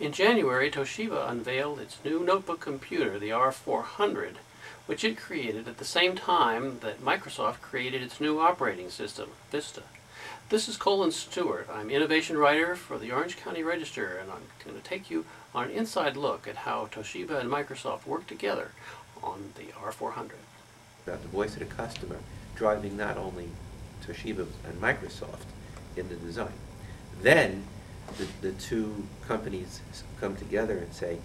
In January, Toshiba unveiled its new notebook computer, the R400, which it created at the same time that Microsoft created its new operating system, Vista. This is Colin Stewart. I'm innovation writer for the Orange County Register, and I'm going to take you on an inside look at how Toshiba and Microsoft work together on the R400. About the voice of the customer driving not only Toshiba and Microsoft in the design. Then the, the two companies come together and say,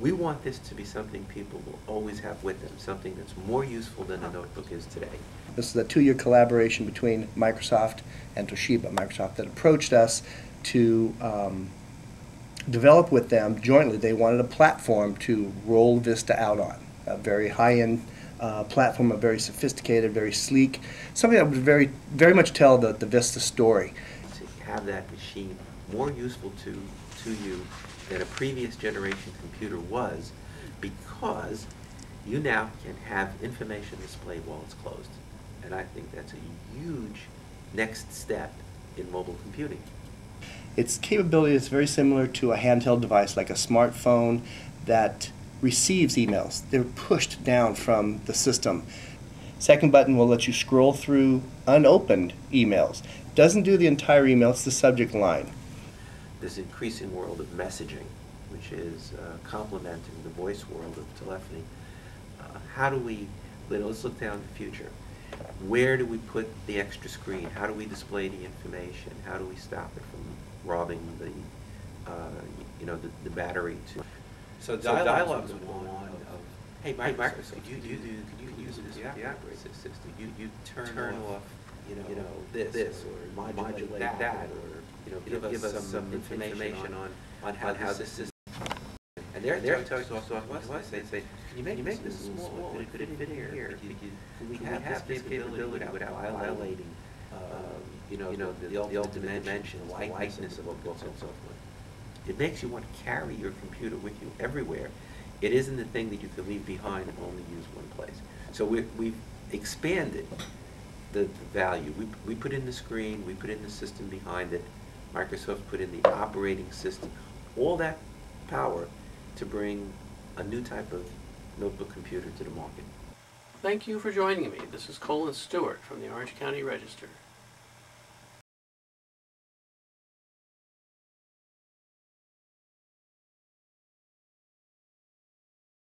we want this to be something people will always have with them, something that's more useful than a notebook is today. This is a two-year collaboration between Microsoft and Toshiba. Microsoft that approached us to um, develop with them jointly. They wanted a platform to roll Vista out on, a very high-end uh, platform, a very sophisticated, very sleek, something that would very, very much tell the, the Vista story. To have that machine more useful to, to you than a previous generation computer was because you now can have information displayed while it's closed. And I think that's a huge next step in mobile computing. Its capability is very similar to a handheld device like a smartphone that receives emails. They're pushed down from the system. Second button will let you scroll through unopened emails. Doesn't do the entire email, it's the subject line. This increasing world of messaging, which is uh, complementing the voice world of telephony. Uh, how do we, let- let's look down the future. Where do we put the extra screen? How do we display the information? How do we stop it from robbing the, uh, you know, the, the battery to? So So dialogues dialogues would would go go on on of, hey, Microsoft, Microsoft, could you you, could you you use use this the the operating system? You, you Turn turn off, off, you know, you know, this, this, or modulate modulate that, that, or, you know, give give us us some some information information on- on, on how how this this is. And they're they're talking talking to us, they say, can you make, this a little small? Could it fit in here? Could you, could we have this capability without violating, um, you know, you know the, the ultimate dimension, the likeness of a book and so forth? It makes you want to carry your computer with you everywhere. It isn't the thing that you can leave behind and only use one place. So we, we've expanded the, the value. We, we put in the screen, we put in the system behind it, Microsoft put in the operating system, all that power to bring a new type of notebook computer to the market. Thank you for joining me. This is Colin Stewart from the Orange County Register.